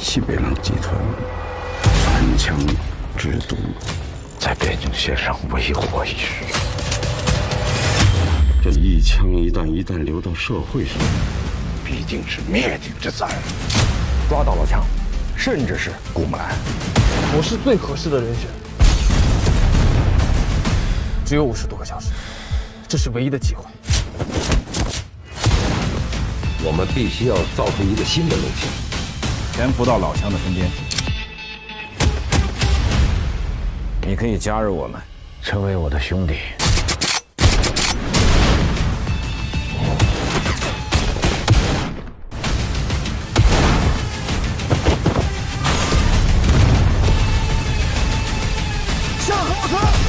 西北狼集团残枪制毒，在边境线上为祸一时。这一枪一弹一旦流到社会上，必定是灭顶之灾。抓到老枪，甚至是顾木兰，我是最合适的人选。只有五十多个小时，这是唯一的机会。我们必须要造出一个新的路线，潜伏到老乡的身边。你可以加入我们。成为我的兄弟。向后撤！